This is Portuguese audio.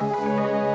Música